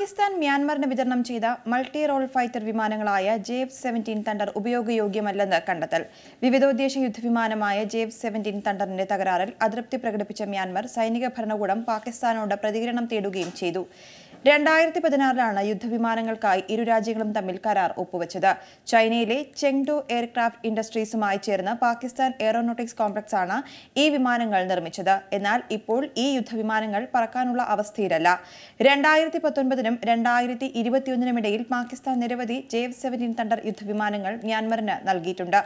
പാകിസ്ഥാൻ മ്യാൻമറിന് വിതരണം ചെയ്ത മൾട്ടി റോൾ ഫൈറ്റർ വിമാനങ്ങളായ ജെ എഫ് സെവന്റീൻ തണ്ടർ ഉപയോഗയോഗ്യമല്ലെന്ന് കണ്ടെത്തൽ. വിവിധോദ്ദേശ യുദ്ധവിമാനമായ ജെ എഫ് സെവന്റീൻ തണ്ടറിന്റെ തകരാറിൽ അതൃപ്തി പ്രകടിപ്പിച്ച മ്യാൻമർ സൈനിക ഭരണകൂടം പാകിസ്ഥാനോട് പ്രതികരണം തേടുകയും ചെയ്തു. രണ്ടായിരത്തി പതിനാറിലാണ് യുദ്ധവിമാനങ്ങൾക്കായി ഇരു രാജ്യങ്ങളും തമ്മിൽ കരാർ ഒപ്പുവച്ചത്. ചൈനയിലെ ചെങ്ഡു എയർക്രാഫ്റ്റ് ഇൻഡസ്ട്രീസുമായി ചേർന്ന് പാകിസ്ഥാൻ എയറോനോട്ടിക്സ് കോംപ്ലക്സ് ആണ് ഈ വിമാനങ്ങൾ നിർമ്മിച്ചത്. എന്നാൽ ഇപ്പോൾ ഈ യുദ്ധവിമാനങ്ങൾ പറക്കാനുള്ള അവസ്ഥയിലല്ല. രണ്ടായിരത്തി പത്തൊൻപതിനും രണ്ടായിരത്തി ഇരുപത്തിയൊന്നിനും ഇടയിൽ പാകിസ്ഥാൻ നിരവധി ജേവ് സെവന്റീൻ തണ്ടർ യുദ്ധവിമാനങ്ങൾ മ്യാൻമറിന് നൽകിയിട്ടുണ്ട്.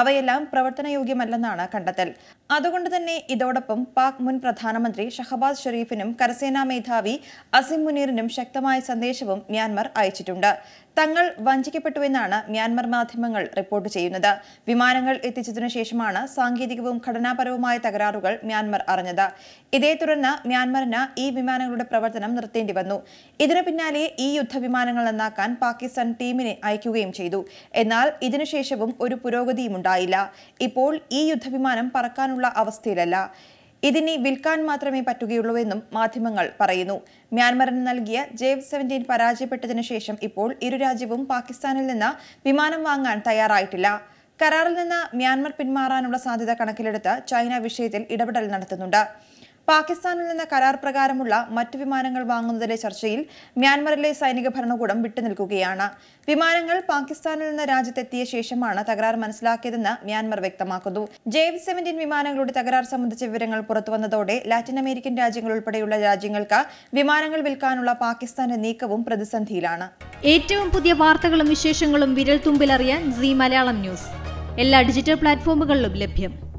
അവയെല്ലാം പ്രവർത്തനയോഗ്യമല്ലെന്നാണ് കണ്ടെത്തൽ. അതുകൊണ്ട് തന്നെ ഇതോടൊപ്പം പാക് മുൻ പ്രധാനമന്ത്രി ഷഹബാസ് ഷെരീഫിനും കരസേനാ മേധാവി അസിം മുനീറിനും ശക്തമായ സന്ദേശവും മ്യാൻമർ അയച്ചിട്ടുണ്ട്. തങ്ങൾ വഞ്ചിക്കപ്പെട്ടുവെന്നാണ് മ്യാൻമർ മാധ്യമങ്ങൾ റിപ്പോർട്ട് ചെയ്യുന്നത്. വിമാനങ്ങൾ എത്തിച്ചതിനു ശേഷമാണ് സാങ്കേതികവും ഘടനാപരവുമായ തകരാറുകൾ മ്യാൻമർ അറിഞ്ഞത്. ഇതേ തുടർന്ന് മ്യാൻമറിന് ഈ വിമാനങ്ങളുടെ പ്രവർത്തനം നിർത്തേണ്ടി വന്നു. ഇതിനു പിന്നാലെ ഈ യുദ്ധവിമാനങ്ങൾ നന്നാക്കാൻ പാകിസ്ഥാൻ ടീമിനെ അയക്കുകയും ചെയ്തു. എന്നാൽ ഇതിനുശേഷവും ഒരു പുരോഗതിയും ഉണ്ടായില്ല. ഇപ്പോൾ ഈ യുദ്ധവിമാനം പറക്കാനുള്ള അവസ്ഥയിലല്ല. ഇതിനി വിൽക്കാൻ മാത്രമേ പറ്റുകയുള്ളൂവെന്നും മാധ്യമങ്ങൾ പറയുന്നു. മ്യാൻമറിന് നൽകിയ ജേവ് സെവന്റീൻ പരാജയപ്പെട്ടതിനു ശേഷം ഇപ്പോൾ ഇരു രാജ്യവും പാകിസ്ഥാനിൽ നിന്ന് വിമാനം വാങ്ങാൻ തയ്യാറായിട്ടില്ല. കരാറിൽ നിന്ന് മ്യാൻമർ പിന്മാറാനുള്ള സാധ്യത കണക്കിലെടുത്ത് ചൈന വിഷയത്തിൽ ഇടപെടൽ നടത്തുന്നുണ്ട്. പാകിസ്ഥാനിൽ നിന്ന് കരാർ പ്രകാരമുള്ള മറ്റു വിമാനങ്ങൾ വാങ്ങുന്നതിലെ ചർച്ചയിൽ മ്യാൻമറിലെ സൈനിക ഭരണകൂടം വിട്ടുനിൽക്കുകയാണ്. വിമാനങ്ങൾ പാകിസ്ഥാനിൽ നിന്ന് രാജ്യത്തെത്തിയ ശേഷമാണ് തകരാർ മനസ്സിലാക്കിയതെന്ന് മ്യാൻമർ വ്യക്തമാക്കുന്നു. ജേവ് സെവന്റീൻ വിമാനങ്ങളുടെ തകരാർ സംബന്ധിച്ച വിവരങ്ങൾ പുറത്തുവന്നതോടെ ലാറ്റിൻ അമേരിക്കൻ രാജ്യങ്ങൾ ഉൾപ്പെടെയുള്ള രാജ്യങ്ങൾക്ക് വിമാനങ്ങൾ വിൽക്കാനുള്ള പാകിസ്ഥാന്റെ നീക്കവും പ്രതിസന്ധിയിലാണ്. ഏറ്റവും പുതിയ വാർത്തകളും വിശേഷങ്ങളും വിരൽ തുമ്പിലറിയാൻ സി മലയാളം ന്യൂസ്. എല്ലാ ഡിജിറ്റൽ പ്ലാറ്റ്ഫോമുകളിലും ലഭ്യം.